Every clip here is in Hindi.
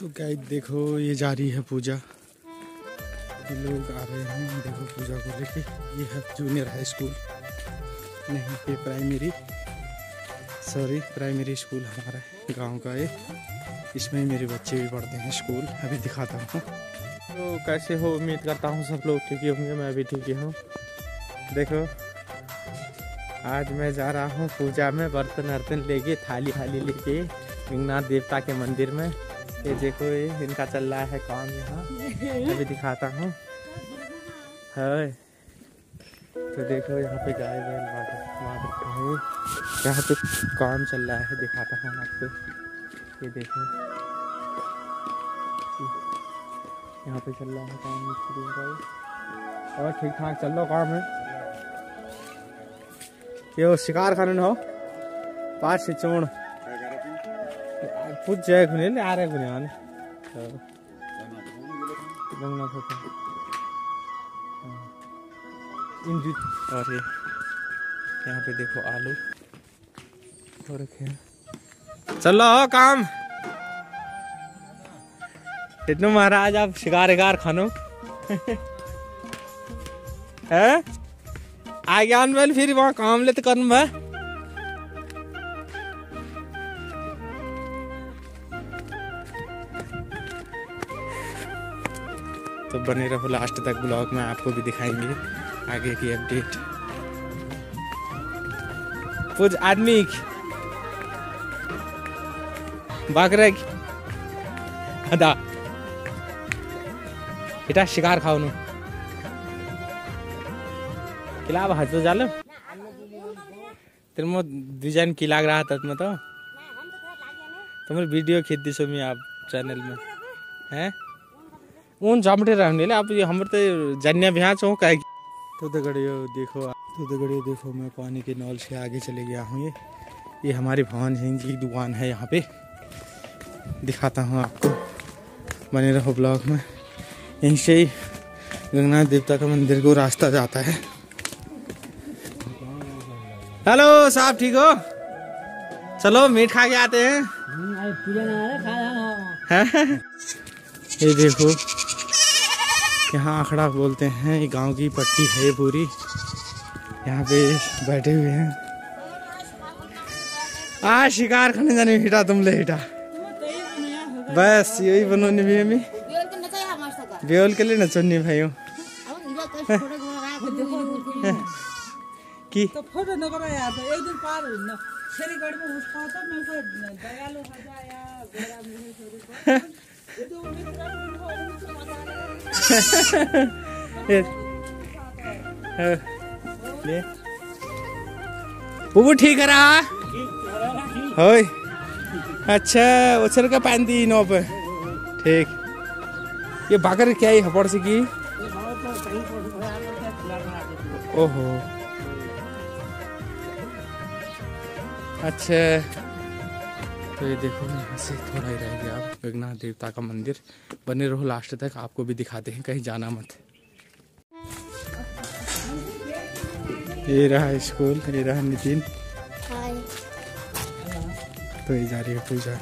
तो गाइड देखो, ये जा रही है पूजा। ये लोग आ रहे हैं, देखो पूजा को लेके। ये है जूनियर हाई स्कूल नहीं, ये प्राइमरी सॉरी प्राइमरी स्कूल हमारा, गाँव का ये। इसमें मेरे बच्चे भी पढ़ते हैं स्कूल अभी दिखाता हूँ। तो कैसे हो? उम्मीद करता हूँ सब लोग ठीक होंगे, मैं भी ठीक ही हूँ। देखो, आज मैं जा रहा हूँ पूजा में बर्तन वर्तन लेके थाली थाली लेके गंगनाथ देवता के मंदिर में। ये देखो, ये इनका चल रहा है काम यहाँ। अभी दिखाता हूँ। है तो देखो, यहाँ पे गाय बैल रखे हैं यहाँ पे काम चल रहा है, दिखाता हूँ आपको। ये देखो। यहाँ पे चल रहा है काम मिस्त्री का और ठीक ठाक चल रहा काम। है ये वो शिकार खाने हो। पाँच से चोण पूछ जाए खुने ले आ रहे और ये यहाँ पे देखो आलू। हो रखे चलो, काम। इतने महाराज, आप शिकार शिकार खानो। है? आ गया फिर वहाँ काम लेते तो कर तो बने रहो लास्ट तक ब्लॉग में आपको भी दिखाएंगे आगे की अपडेट कुछ आदमी बाकरा अदा এটা শিকার খাওয়ানো किला अब हंसो जालो तेरे में डिजाइन की लग रहा था तुम्हें तो तुम्हारी वीडियो खींच दी सोमी आप चैनल में हैं उन जामटे रहने ले आप ये हमर तो जन्या बिहार चो का तो दगड़ियो देखो तो दगड़ियो देखो मैं पानी के नल से आगे चले गया हूँ ये। ये हमारी भवन सिंह की दुकान है यहाँ पे। दिखाता हूँ आपको बने रहो ब्लॉग में। यहीं से ही गंगनाथ देवता का मंदिर को रास्ता जाता है। हेलो साहब ठीक हो? चलो मीट खा के आते हैं। हैं? ये देखो। यहाँ आखड़ा बोलते हैं ये गाँव की पट्टी है ये पूरी। यहाँ पे बैठे हुए हैं। आ शिकार खाने जाने में हिटा तुम ले हिटा। बस यही बनोनी भी हमें बेल के लिए नचोनी की? तो फ़ोटो नगर यार तो एक दिन पार हुन्न दयालु गोरा ले बुबू ठीक है रहा? होय। अच्छा उछल का पानी दी नौ पे। ठीक। ये बागर क्या है हपड़ से की? ओहो। अच्छा। तो ये देखो यहाँ से थोड़ा ही रह गया अब गगनाथ देवता का मंदिर। बने रहो लास्ट तक आपको भी दिखाते हैं कहीं जाना मत। ये रहा स्कूल ये रहा नितिन। तो ये जा रही है पूजा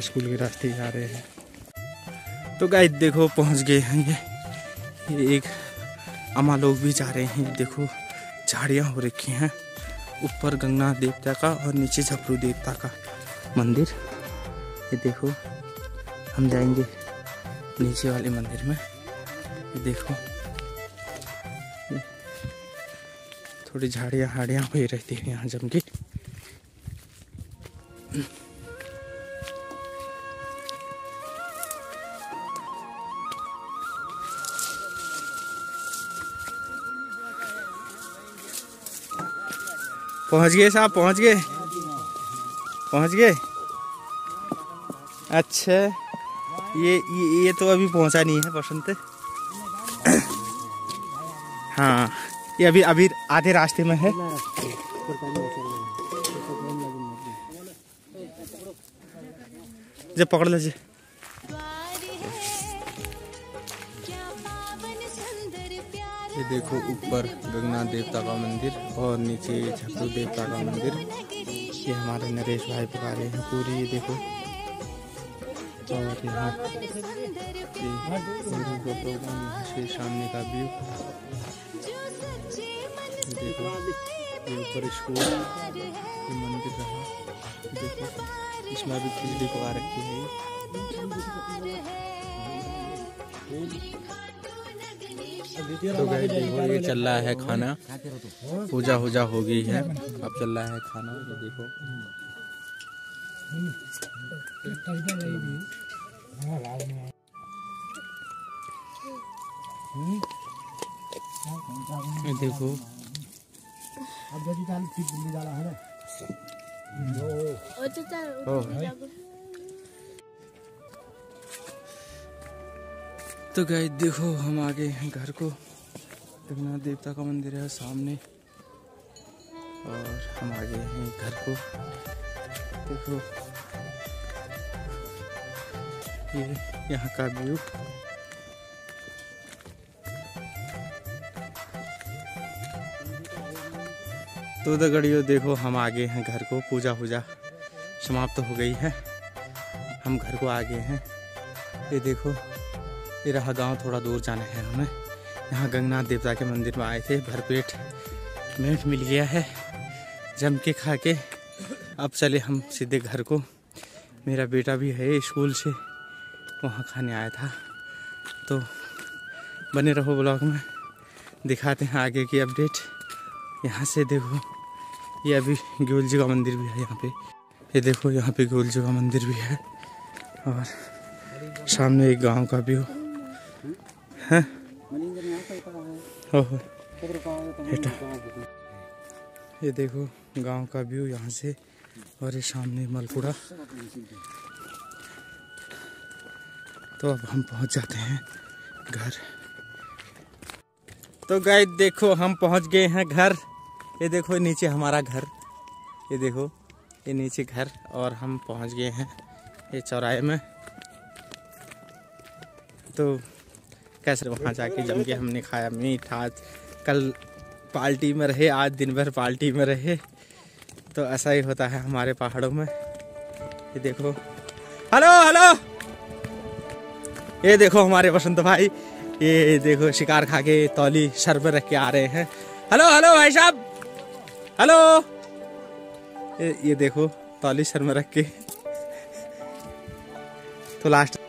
स्कूल के रास्ते जा रहे हैं। तो गाय देखो पहुँच गए हैं ये। ये एक अम्मा लोग भी जा रहे हैं देखो झाड़ियाँ हो रखी हैं। ऊपर गंगनाथ देवता का और नीचे झपरू देवता का। मंदिर। ये देखो, हम जाएँगे नीचे वाले मंदिर में। ये देखो। थोड़ी झाड़ियाँ हाड़ियाँ हुई रहती है यहाँ जम की। पहुँच गए साहब, पहुँच गए। पहुँच गए? अच्छा। ये ये ये तो अभी पहुँचा नहीं है बसंत। हाँ ये अभी अभी आधे रास्ते में है। जब पकड़ लीजिए। ये देखो ऊपर गंगनाथ देवता का मंदिर और नीचे झपरू देवता का मंदिर। ये हमारे नरेश भाई पुकारे हैं पूरी, ये देखो। और यहाँ से सामने का व्यू देखो, ये ऊपर स्कूल मंदिर रहा। देखो, इसमें अभी बिजली को आ रखी है। तो गए देखो ये चल रहा है खाना। पूजा वूजा हो गई है। अब चल रहा है खाना ये देखो। ये देखो। तो गए, देखो हम आ गए हैं घर को। जगन्नाथ देवता का मंदिर है सामने। और हम आ गए हैं घर को। देखो। ये यहाँ का व्यू। तो उधर गड़ियो देखो हम आ गए हैं घर को। पूजा वूजा समाप्त तो हो गई है। हम घर को आ गए हैं। ये देखो। ये रहा गाँव थोड़ा दूर जाना है हमें। यहाँ गंगनाथ देवता के मंदिर में आए थे, भरपेट। मीट मिल गया है, जम के खा के। अब चले हम सीधे घर को। मेरा बेटा भी है स्कूल से, वहाँ खाने आया था। तो बने रहो ब्लॉग में, दिखाते हैं आगे की अपडेट। यहाँ से देखो, ये अभी गोल जी का मंदिर भी है यहाँ पे। ये देखो, यहाँ पे गोल जी का मंदिर भी है। और सामने एक गाँव का व्यू। है? ये देखो गाँव का व्यू यहाँ से और ये सामने मलपुरा तो अब हम पहुँच जाते हैं घर। तो गाय देखो हम पहुँच गए हैं घर। ये देखो नीचे हमारा घर। ये देखो ये नीचे घर और हम पहुँच गए हैं ये चौराहे में। तो कैसे वहाँ जाके जम के हमने खाया मीट आज कल पार्टी में रहे आज दिन भर पार्टी में रहे। तो ऐसा ही होता है हमारे पहाड़ों में। ये देखो। Hello hello! ये देखो हमारे बसंत भाई। ये देखो शिकार खा के तौली सर पर रख के आ रहे हैं। हेलो हेलो भाई साहब! हेलो! ये, ये देखो तौली सर में रख के। तो लास्ट